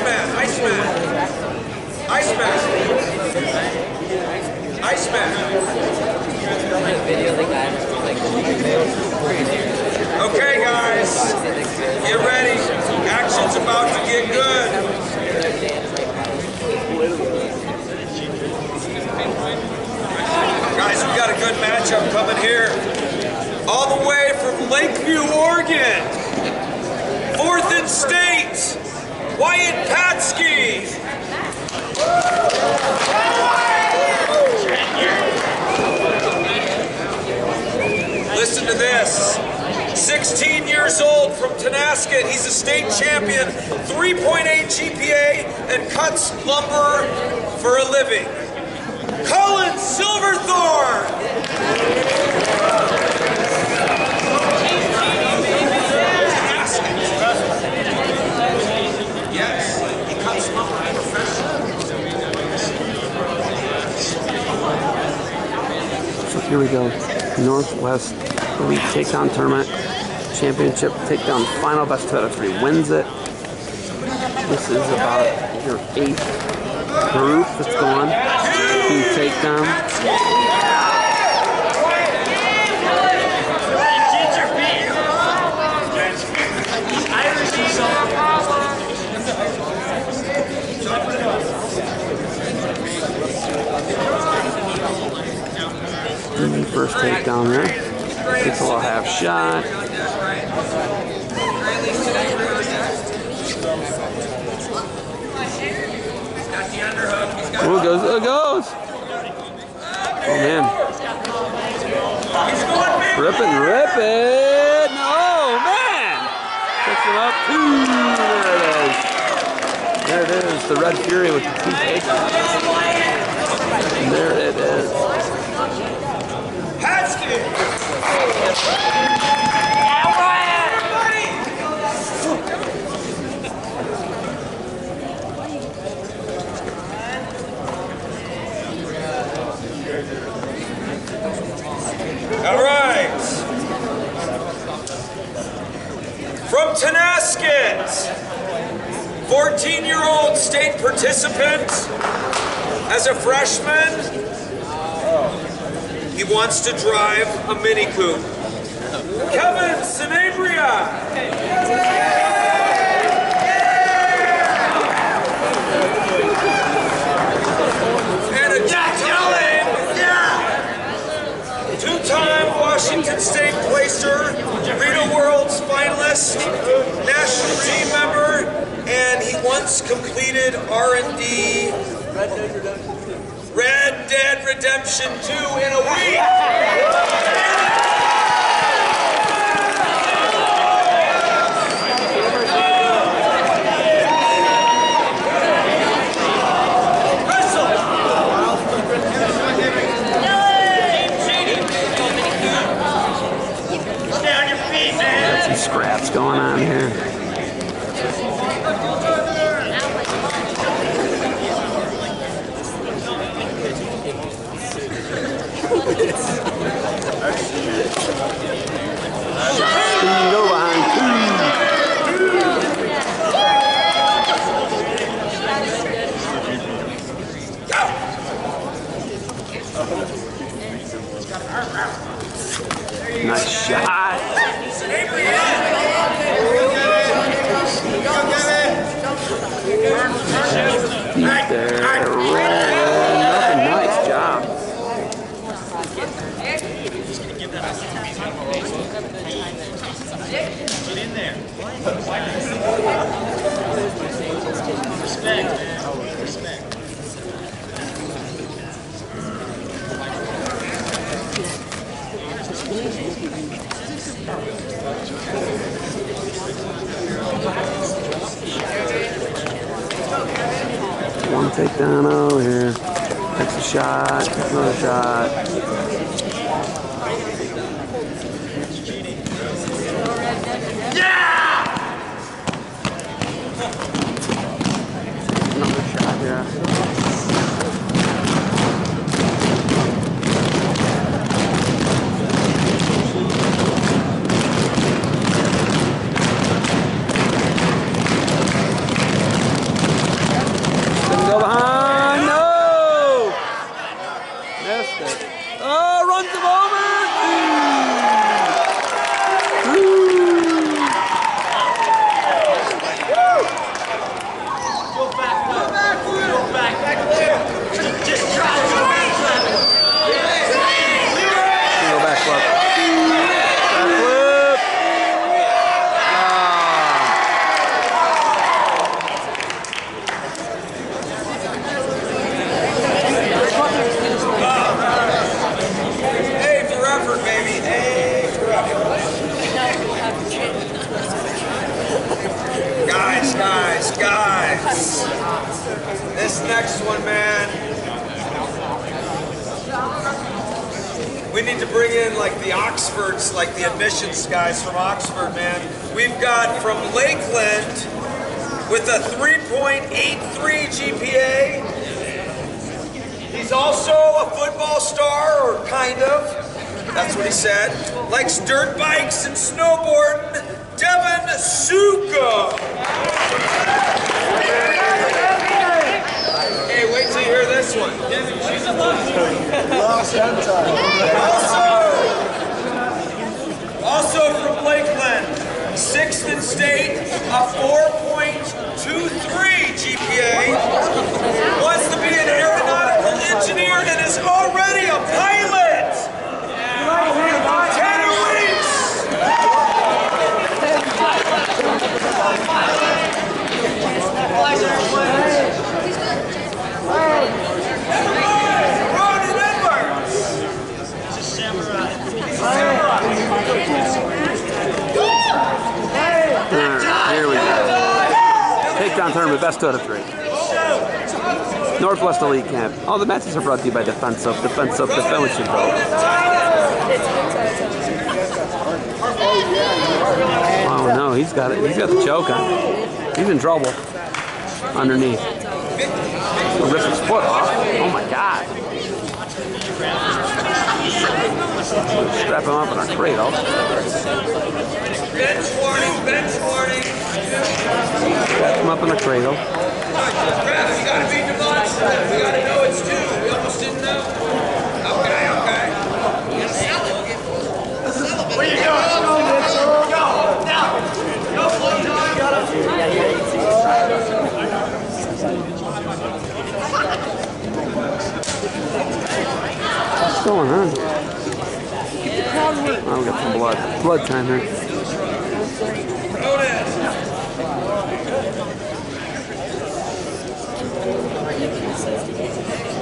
Iceman. Iceman. Iceman. video the guy was like Okay, guys. Get ready. Action's about to get good. Guys, we got a good matchup coming here. All the way from Lakeview, Oregon. Fourth and State. Wyatt Patsky. Listen to this. 16 years old Tonasket. He's a state champion, 3.8 GPA, and cuts lumber for a living. Colin Silverthorne. Here we go. Northwest Elite Takedown Tournament Championship Takedown Final. Best two out of three wins it. This is about your eighth group that's going to takedown. First takedown there. Gets a little half shot. Oh, it goes, it goes. Oh, man. Ripping, ripping. Oh, man. Picks him up. Ooh, there it is. There it is. The Red Fury with the two. And there it is. Patsky. All right. From Tonasket, 14-year-old state participant. As a freshman, he wants to drive a Mini Coupe. Kevin Sanabria. Redemption 2 in a week. Got some scraps going on here. There. Rolling. Nothing. Nice job. One takedown over here. Takes a shot. Another shot. Another shot here. Guys, guys, guys. This next one, man. We need to bring in like the Oxfords, like the admissions guys from Oxford, man. We've got from Lakeland with a 3.83 GPA. He's also a football star, or kind of. That's what he said. Likes dirt bikes and snowboarding. Devin Suka. Hey, wait till you hear this one. Also, also from Lakeland, sixth in state, a 4.23 GPA. Wants to be an aeronautical engineer and is already a pilot. Tanner Weeks. Ron Edwards. Alright, here we go. Takedown tournament, best out of three. Northwest Elite Camp. All the matches are brought to you by Defense Up. Defense Up, you. Oh no, he's got it. He's got the choke on. He's in trouble. Underneath. Rip his foot off. Oh my god. Strap him up in a cradle. Bench warning, bench warning. Strap him up in a cradle. Travis, you gotta be demonstrative. We gotta know it's two. We almost didn't know. Okay, okay. What's going on? Oh, we got some blood. Blood time here.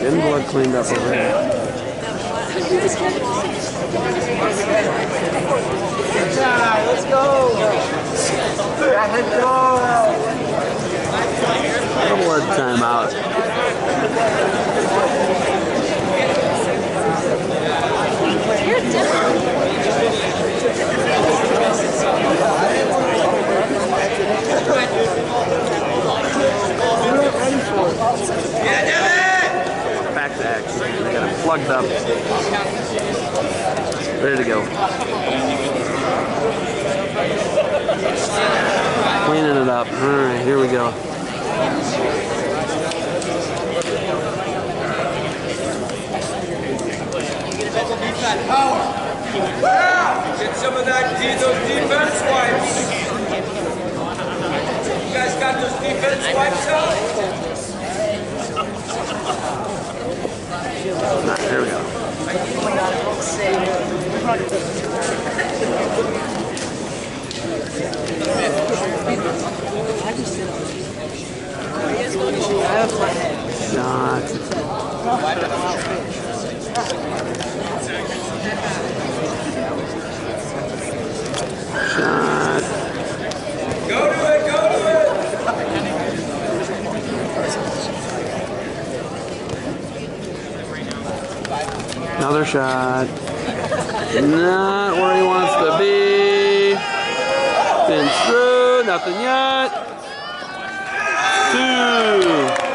Getting blood cleaned up over here. Let's go. Let's go. Blood time out. Yeah, Devin! Back to action. They got it plugged up. Ready to go. Cleaning it up. All right, here we go. Get some of that, de- those defense wipes. You guys got those defense wipes out? All right, here we go. Shot. Shot. Go to it, go to it. Another shot. Not where he wants to be. Been through. Nothing yet. Two.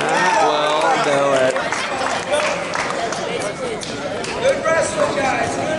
That will do it. Good wrestling, guys.